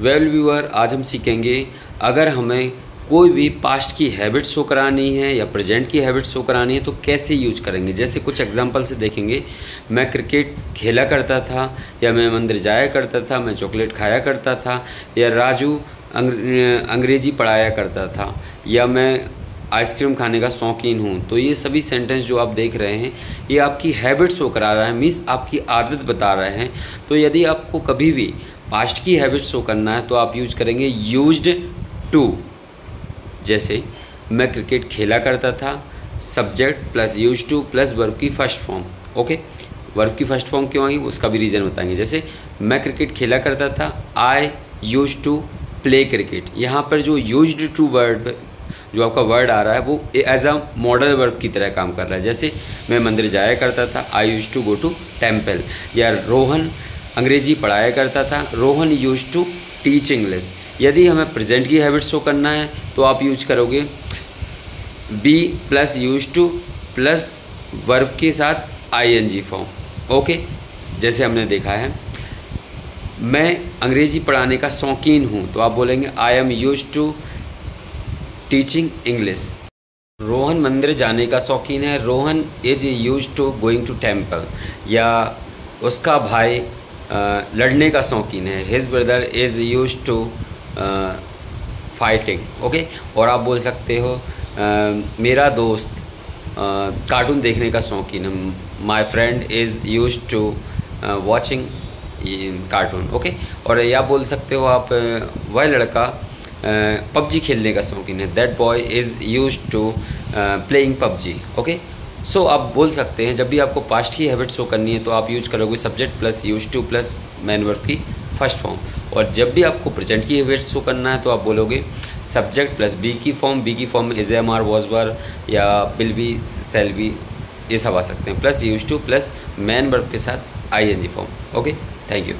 Well viewer आज हम सीखेंगे, अगर हमें कोई भी पास्ट की हैबिट शो करानी है या प्रेजेंट की हैबिट शो करानी है तो कैसे यूज़ करेंगे? जैसे कुछ एग्जांपल से देखेंगे। मैं क्रिकेट खेला करता था, या मैं मंदिर जाया करता था, मैं चॉकलेट खाया करता था, या राजू अंग्रेज़ी पढ़ाया करता था, या मैं आइसक्रीम खाने का शौकीन हूँ। तो ये सभी सेंटेंस जो आप देख रहे हैं, ये आपकी हैबिट शो करा रहा है मीन्स आपकी आदत बता रहे हैं। तो यदि आपको कभी भी पास्ट की हैबिट शो करना है तो आप यूज़ करेंगे यूज्ड टू। जैसे, मैं क्रिकेट खेला करता था, subject plus use to plus verb की फ़र्स्ट फॉर्म, ओके? वर्ब की फ़र्स्ट फॉर्म क्यों आई, उसका भी रीज़न बताएँगे। जैसे, मैं क्रिकेट खेला करता था I use to play cricket यहाँ पर जो यूज़ टू वर्ड जो आपका वर्ड आ रहा है, वो एज अ मॉडल वर्ब की तरह काम कर रहा है। जैसे, मैं मंदिर जाया करता था I use to go to temple या रोहन अंग्रेज़ी पढ़ाया करता था। Rohan use to teach English यदि हमें प्रेजेंट की हैबिट शो करना है तो आप यूज़ करोगे। B plus use to plus verb के साथ I N G form okay जैसे हमने देखा है। मैं अंग्रेज़ी पढ़ाने का शौकीन हूँ तो आप बोलेंगे I am use to teaching English Rohan मंदिर जाने का शौकीन है। Rohan is use to going to temple या उसका भाई लड़ने का शौकीन है। His brother is use to fighting okay और आप बोल सकते हो uh, मेरा दोस्त कार्टून देखने का शौकीन है। My friend is use to watching cartoon okay और या बोल सकते हो आप वह लड़का पबजी खेलने का शौकीन है। That boy is use to playing PUBG okay so आप बोल सकते हैं, जब भी आपको पास्ट की हैबिट शो करनी है तो आप यूज़ करोगे subject plus use to plus main verb की फ़र्स्ट फॉर्म और जब भी आपको प्रेजेंट की हैबिट शो करना है तो आप बोलोगे सब्जेक्ट प्लस बी की फॉर्म बी की form is am are was were या बिल बी सेल बी ये सब आ सकते हैं. Plus use to plus main verb के साथ I N G form okay thank you